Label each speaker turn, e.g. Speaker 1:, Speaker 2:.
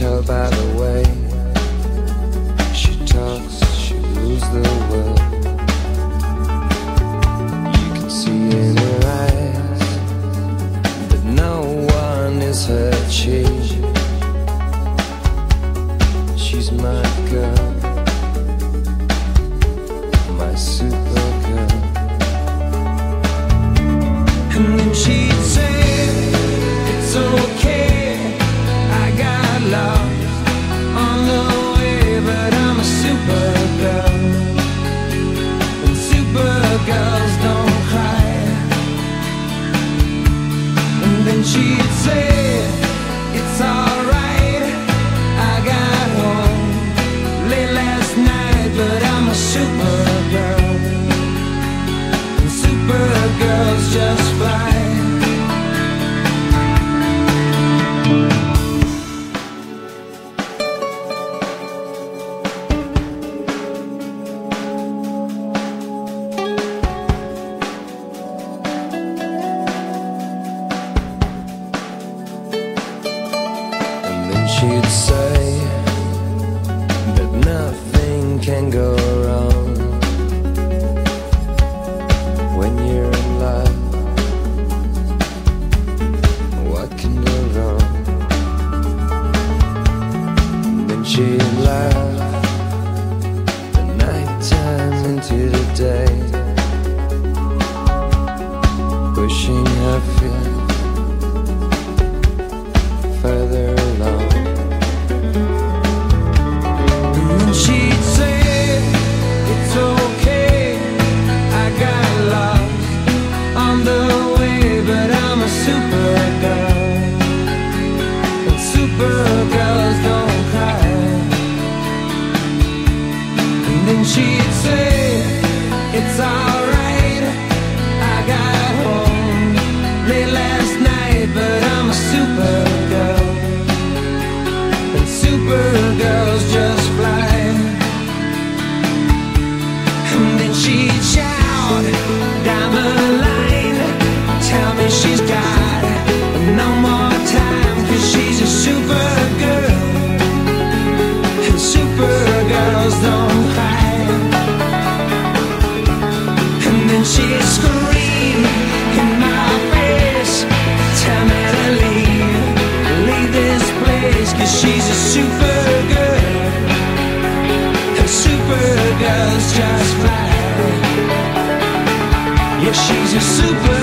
Speaker 1: tell by the way she talks, she rules the world. You can see in her eyes that no one is her change. She's my girl. girl. she'd say that nothing can go wrong when you're in love. What can go wrong? And then she'd laugh the night time into the day, pushing her fear. just. Yeah, she's a super.